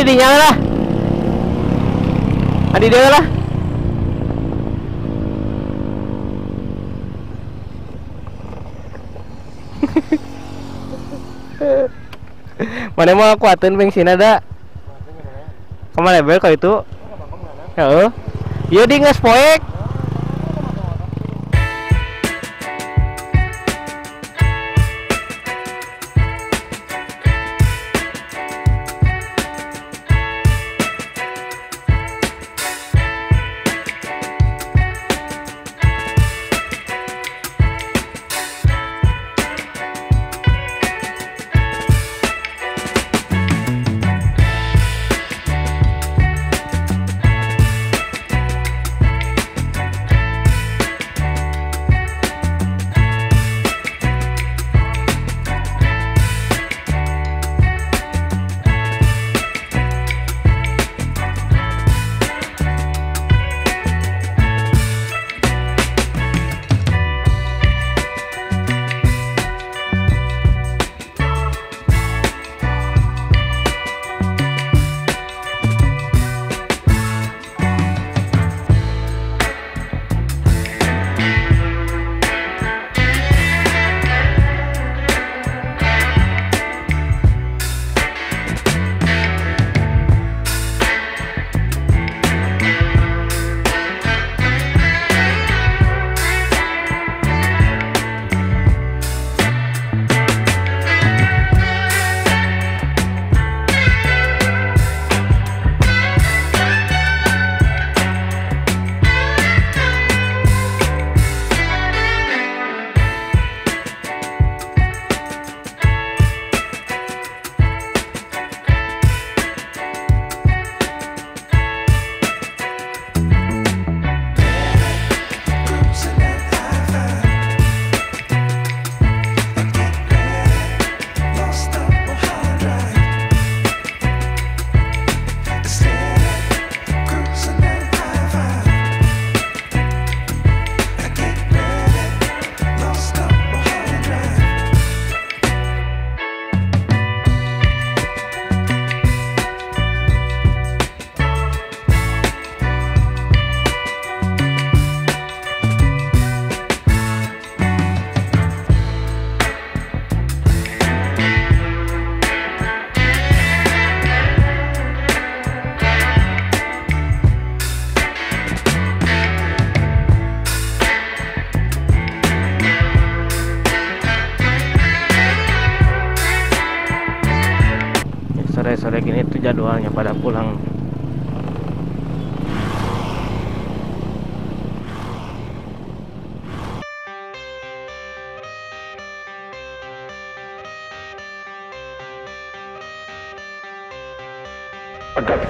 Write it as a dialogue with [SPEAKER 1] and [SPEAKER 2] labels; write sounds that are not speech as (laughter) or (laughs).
[SPEAKER 1] Tadi dinyala lah. Tadi dia lah. (laughs) Mana mau kuatin bensin ada? Ke mana level kau itu? Heeh. Iya di ngespoek. Sore-sore gini tuh jadwalnya pada pulang.
[SPEAKER 2] I